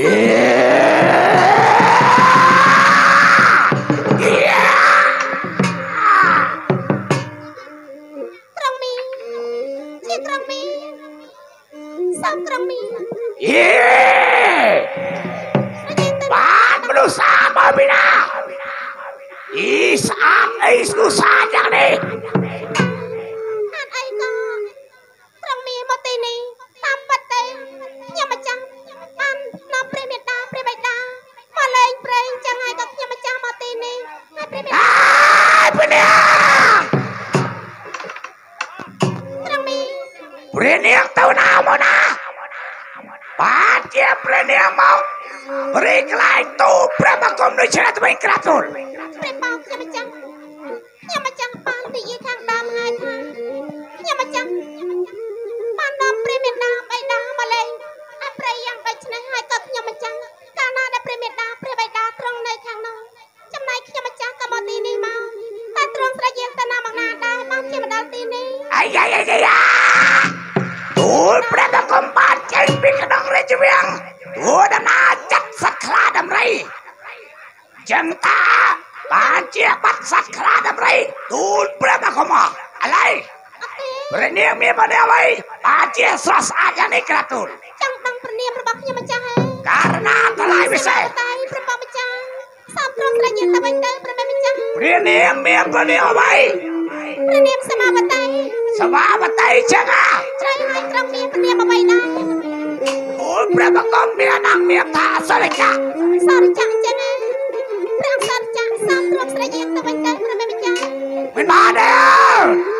ត្ត់ទេព្រះនាងមានបណ្ដឹងអ្វីបានជាស្រស់ស្អាតយ៉ាងនេះក្រាបទូលចង់ដឹងព្រះនាមរបស់ខ្ញុំម្ចាស់ហើយការណាថ្លៃពិសេសតែព្រះបោកម្ចាស់សាប់ត្រង់ស្រែកយើងទៅវិញទៅព្រះមេម្ចាស់ព្រះនាងមានបណ្ដឹងអ្វីព្រះនាមសមាវតីសមាបតីចឹងអាត្រូវឲ្យត្រង់មានព្រះនាមអ្វីដែរទូលព្រះបង្គំមានអនាមមានថាអសរិកាសរចាក់ចឹងណាព្រះសរចាក់សាប់ទ្រពស្រែកយើងទៅវិញទៅព្រះមេម្ចាស់មិនបានទេ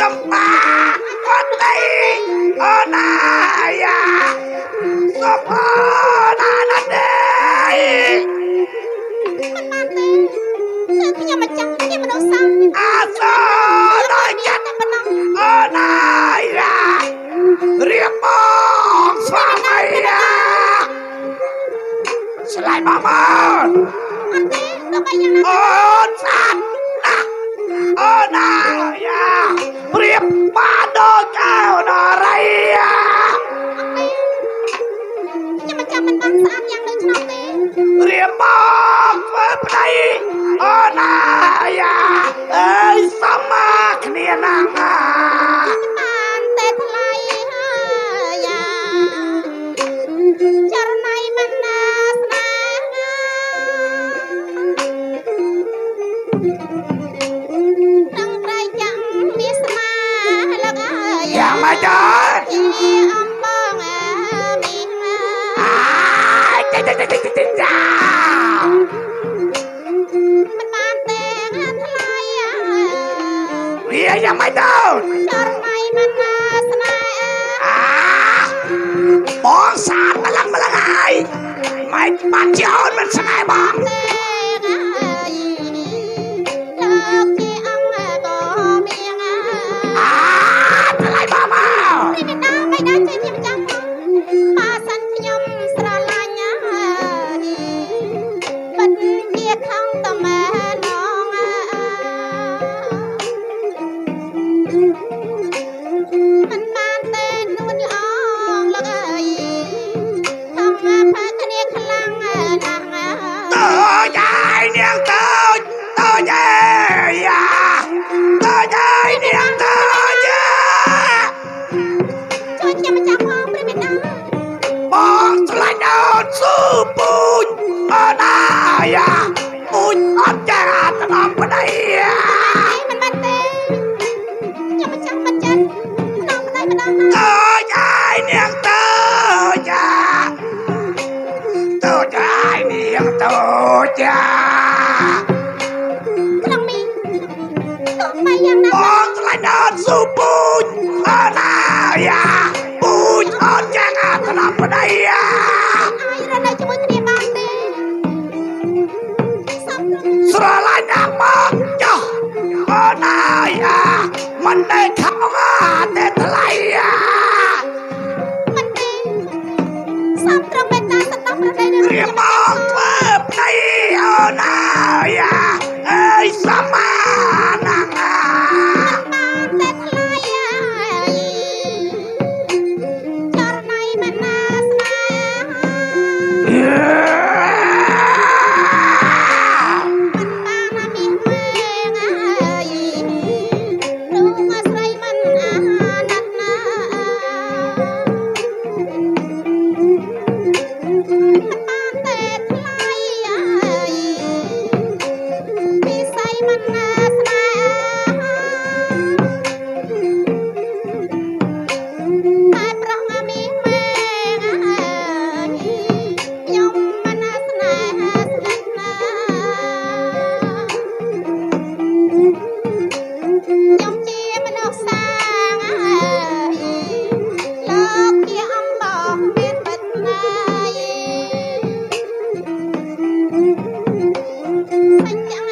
បីយ៉ាងណាក៏ចំបាវតីអូណាយាសមណាននេមិនបានទេគឺខ្ញុំមិនចាំជាមនុស្សសាស្ត្រអាសដល់ចិត្តតែប៉ុណ្ណោះអូណាយារៀបបងស្វាមីយាស្លាយមកមកអត់ទេទោះបីយ៉ាងណាអូនសាត់ រៀបបានដល់កៅនរីយាខ្ញុំមិនចាំមិនបានស្អាតយ៉ាងដូចឆ្នាំទេរៀបបងធ្វើប្តីអូណាយាអើយសមមាគ្នាណាស់ អំបងអាមីហាអាយចាចាចាចាចាមិនបានទេថ្លៃវាយ៉ាងម៉េចទៅចរណៃមិនណាស្នេហាអាបងសាតម្លឹងម្លឹងហើយមិនបានជាអូនមិនស្នេហ៍បងទេ យ៉ាពូជអត់ចាថ្នមប្តីមិនបានទេខ្ញុំម្ចាស់មិនចិនដល់ម្ដាយម្ដងតើយាយនាងតើយាតើយាយនាងតើយាក្នុងមីទោះបីយ៉ាងណាបងឆ្លាញ់អូនស៊ូពូជអូណាយ៉ាពូជអត់ចាថ្នមប្តីអាអាចរស់ មិនได้ខំអាតែថ្លៃអាមិនទេសំត្រង់មេត្តាសន្តោសប្រណីនៅរៀបមកធ្វើប្តីអូនអើយអាអើយសមមា សញ្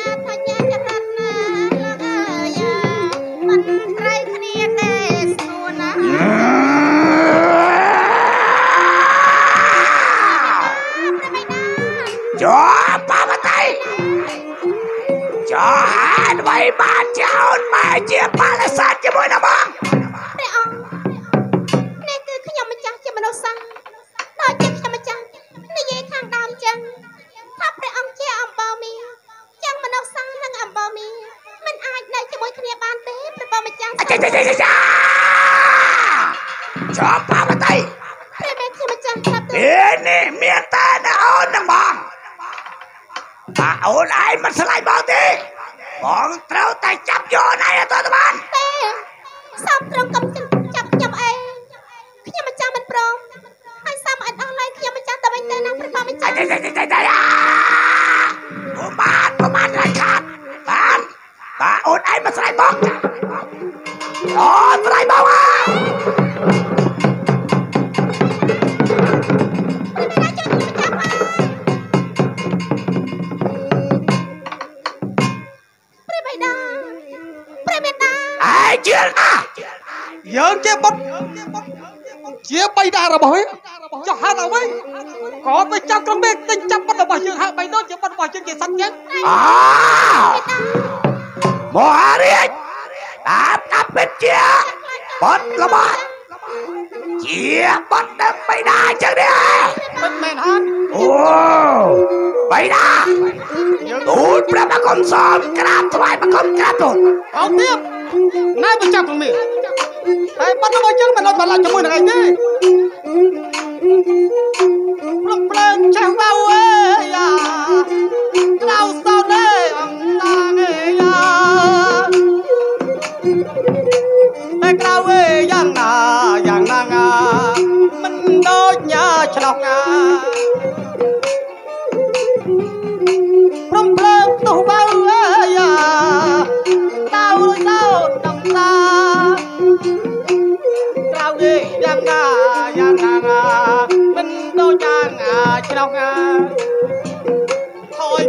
ចាស់ចាចាចាចាចាចុះបាបតៃព្រះមេខ្ញុំម្ចាស់ប្រាប់ទៅអេនេះមានតែណាអូនណាបងតាអូនឯងមិនឆ្លាញ់បងទេបងត្រូវតែចាប់យកណៃឲ្យទៅទៅបានទេសំត្រង់កំចាប់ខ្ញុំអេខ្ញុំម្ចាស់មិនព្រមហើយសំអត់អស់ឡើយខ្ញុំម្ចាស់ទៅវិញទៅណាព្រះបងម្ចាចាស់ចាចាចាចាចាអូបានប្រមាណរាយខាតបានតាអូនឯងមិនឆ្លាញ់បង អូឆ្លាញ់បងអាព្រះបិតាព្រះបិតាឯងជឿណាយើងជាបុត្រជាបៃតារបស់វាចុះហេតុអ្វីក៏ទៅចាប់ក្រុមមេឃទិញចាប់បុត្ររបស់យើងហាក់បីដូចជាបុត្ររបស់យើងជាសត្វចឹងអមហារាជ តាមតាមពិតជាបត់របស់ជាបត់ដើមបៃតាអញ្ចឹងទេហ៎មិនមែនហានអូបៃតាទូលព្រះបកុមសំក្រាបថ្វាយបកុំក្រាបទូលអោទៀតណែទៅចាប់ក្រុមមេឃតែបុត្ររបស់យើងមិនអត់បលាជាមួយនឹងឯងទេព្រមព្រឹងចេះវ៉ៅអើយយ៉ា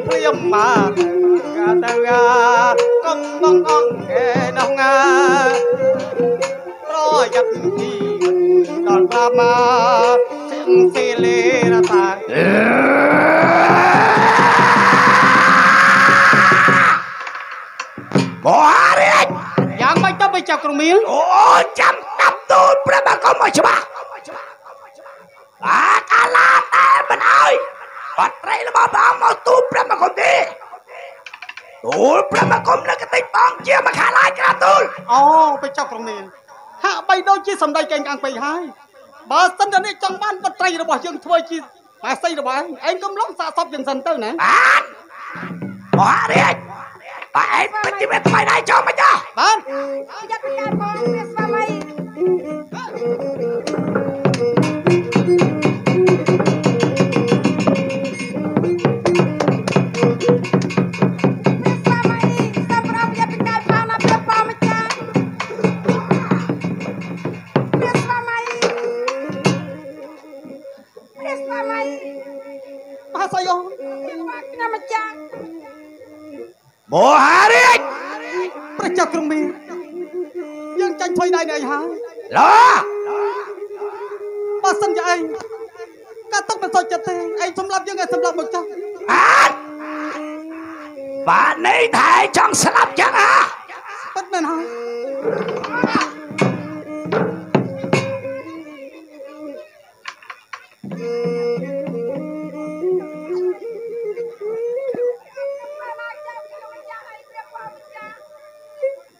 ព្រាមមកកាទៅអាកុំបងអង្គឯនងអាប្រយ័ត្នទីដល់ប្រាប់មកសៀងស៊ីលេរតាមហារាជយ៉ាងម៉េចទៅទៅចាប់ក្រុងមៀលអូចាំតាប់ទូលព្រះបកុមឲ្យច្បាស់អាកាលាតែមិនអើយ បាត់ត្រីរបស់ព្រះអង្គមកទូលព្រះបកុមទេទូលព្រះបកុមនៅកតិចបងជាមកខាឡាយក្រាបទូលអូទៅចាប់ក្រុងមៀលហាក់បីដូចជាសម្ដីកេងកាំងពេកហើយបើសិនតែនេះចង់បានបត្រីរបស់យើងធ្វើជាអាស័យរបស់ឯងឯងកុំឡងសាកសពយ៉ាងសិនទៅណាបានមហារាជតែឯងមិនជាថ្មីដែរចោលមកចាបានយ៉ាត់កាយផងព្រះស្វាមី ឡោបើសិនជាឯងក៏ទឹកមិនសុចចិត្តទេឯងសម្លាប់យើងឯងសម្លាប់មកចុះបានបាននេះថាឯងចង់ស្លាប់ចឹងហ៎ពិតមែនហើយ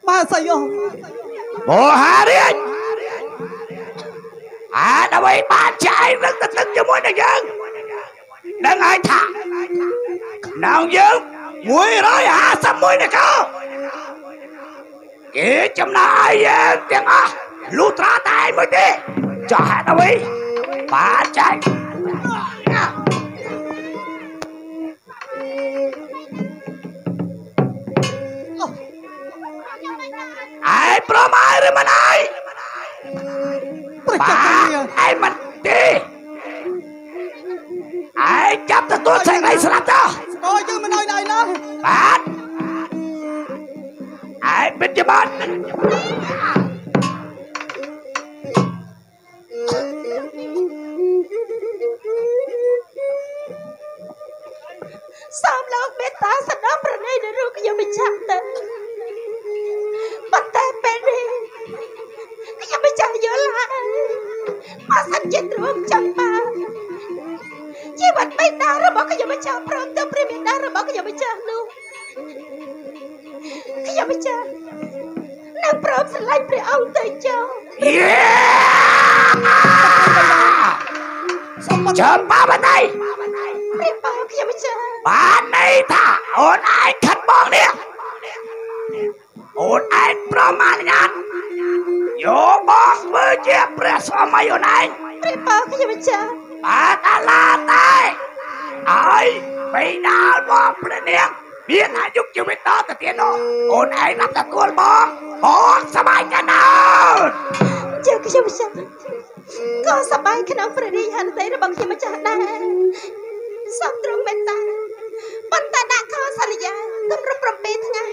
មកស្អីអូមហារាជ អាដើម្បីបានចាយនឹងទៅទឹកជាមួយនឹងយើងដឹងហើយថាក្នុងយើង151នេះក៏គេចំណាយយើងទាំងអស់លុះត្រាតែមួយទេចុះហេតុអ្វីបានចាយឯងប្រមាថឬមិនឯង ព្រះចៅបាក្រុងមេឯងមិនទេឯងចាប់ទទួលសេចក្តីស្លាប់ទៅស្គាល់យើងមិនអោយដៃឡើយបាទឯងមិនជាបាន បេតារបស់ខ្ញុំម្ចាស់ព្រមទាំងព្រះមេតារបស់ខ្ញុំម្ចាស់នោះខ្ញុំម្ចាស់នឹងព្រមស្រឡាញ់ព្រះអង្គទៅចោលយេសូមមកចាំបាបតៃព្រះបងខ្ញុំម្ចាស់បានន័យថាអូនឯងខិតបងនេះអូនឯងប្រមាថញាតយកបងធ្វើជាព្រះស្វាមីអូនឯងព្រះបងខ្ញុំម្ចាស់បាទអាឡាតែ ហើយបិតារបស់ព្រះនាងមានអាយុជីវិតតទៅទៀតនោះអូនឯងรับទទួលបងបងសប្បាយចិត្តណាស់ជាខ្ញុំម្ចាស់ក៏សប្បាយក្នុងព្រះរាជហឫទ័យរបស់ខ្ញុំម្ចាស់ដែរសូមទ្រង់មេត្តាប៉ុន្តែដាក់ខសន្យាទម្រាំ7ថ្ងៃ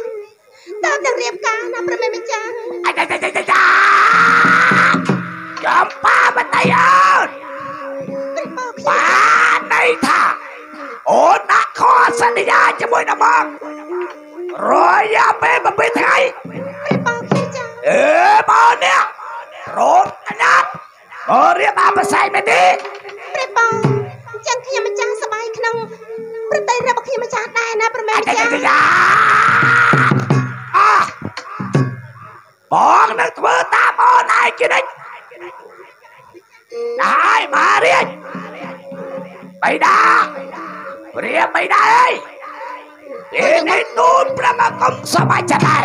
តាមនឹងរៀបការណាព្រះមេម្ចាស់អាចាចាចាចាចាចំបាបតៃអូន ខសន្យាជាមួយនឹងបងរយៈពេល7ថ្ងៃព្រះបងខ្ញុំចាស់អឺបងនេះរោមអនាតមករៀបអបស័យមែនទេព្រះបងអញ្ចឹងខ្ញុំម្ចាស់សប្បាយក្នុងព្រះតីរបស់ខ្ញុំម្ចាស់ដែរណាព្រះមេអាម្ចាចាស់ចាចាអះបងនឹងធ្វើតាមអូនឯងជានិច្ចហើយមករៀនបៃតា រៀបបៃតាអើយពេលនេះទូនប្រមកំសមាជដែរ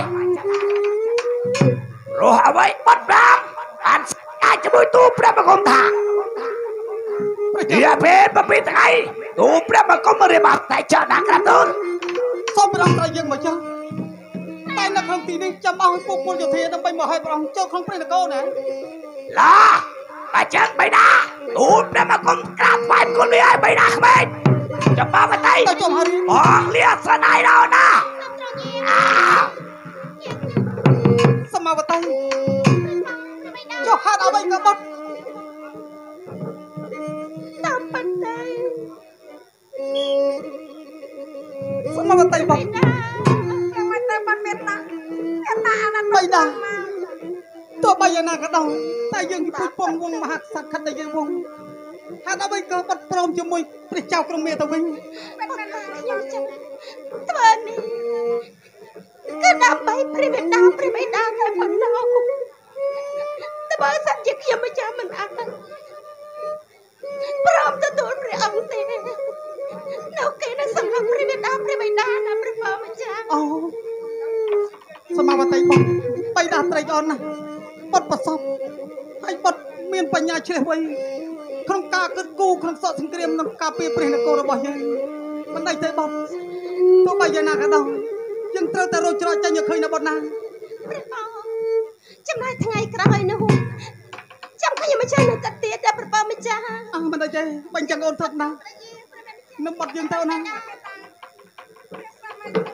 រស់អ្វីបត់ប្រាំបានអាចជាមួយទូព្រះបង្គំថាព្រះចៅជាពេលប្រពីថ្ងៃទូព្រះបង្គំរៀបអត់តែចណាក្រទូនសូមព្រះអង្គត្រូវយើងមកចុះតែនៅក្នុងទីនេះចាំឲ្យពួកពលយោធាដើម្បីមកឲ្យព្រះអង្គចូលក្នុងព្រះនគរណាឡាបើចឹងបៃតាទូព្រះបង្គំក្រាបថ្វាយគុណនេះឲ្យបៃតាក្មេង ចាំបាបតៃទៅចុះហើយបងលៀស្រណៃដល់ណាអើសមាវតីចុះហេតុអ្វីក៏បាត់តាមប៉ុន្តែសមាវតីបាត់ណាខ្ញុំមិនទៅបានមេត្តាមេត្តាអាណិតបៃតាទោះបីយ៉ាងណាក៏ដោយតែយើងជាពូជពងវងមហាក្សត្រខិតតែយើងវង ហេតុអ្វីក៏បាត់ព្រមជាមួយព្រះចៅក្រុងមេទៅវិញខ្ញុំចាំធ្វើនេះគឺដើម្បីព្រះមេតាព្រះបិតាតែប៉ុណ្ណោះតែបើសិនជាខ្ញុំមិនចាំមិនអាចព្រមទទួលព្រះអង្គទេនៅគេនឹងសម្រាប់ព្រះមេតាព្រះបិតាណាព្រះបងម្ចាស់អូសមាវតីបាត់បៃតាត្រេកអរណាស់បាត់ប្រសពហើយបាត់មានបញ្ញាជ្រះវៃ ក្នុងការគិតគូរក្នុងសកសង្គ្រាមនិងការពារព្រះនគររបស់យើងមិនដេចទេបាត់ទោះបីយ៉ាងណាក៏ដោយយើងត្រូវតែរកច្រកចេញឲ្យឃើញនៅបាត់ណាព្រះបងចំណែកថ្ងៃក្រោយនោះចាំខ្ញុំមិនចាស់នៅកាត់ទៀតដែរព្រះបងម្ចាស់អើមិនដេចទេបាញ់ចឹងអូនទៅណានឹងបាត់យើងទៅណាព្រះ